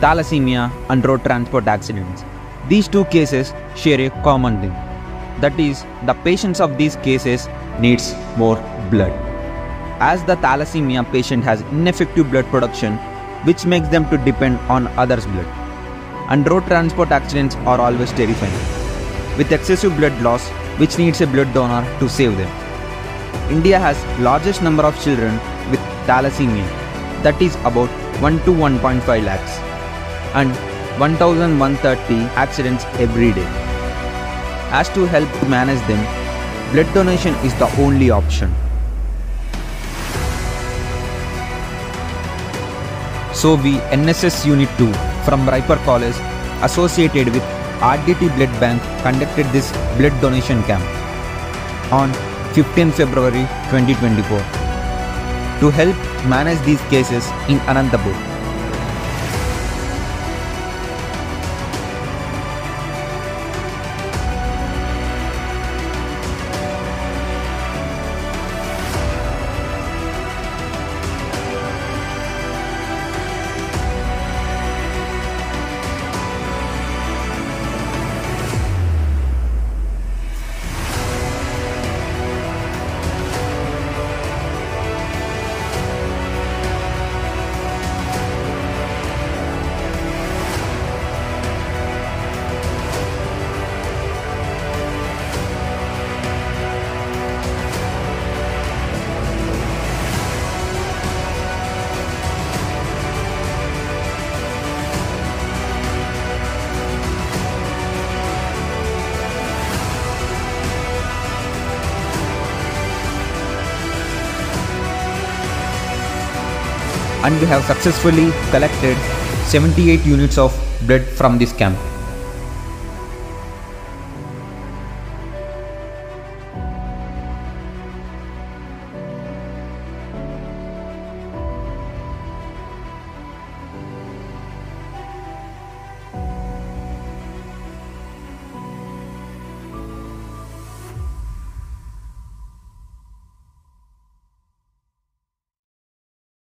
thalassemia and road transport accidents. These two cases share a common thing. That is, the patients of these cases needs more blood. As the thalassemia patient has ineffective blood production, which makes them to depend on others' blood. And road transport accidents are always terrifying, with excessive blood loss, which needs a blood donor to save them. India has largest number of children with thalassemia, that is about 1 to 1.5 lakhs, and 1130 accidents every day. As to help to manage them, blood donation is the only option. So we NSS Unit 2 from Riper College associated with RDT Blood Bank conducted this blood donation camp on 15 February 2024 to help manage these cases in Anantapur. And we have successfully collected 78 units of blood from this camp.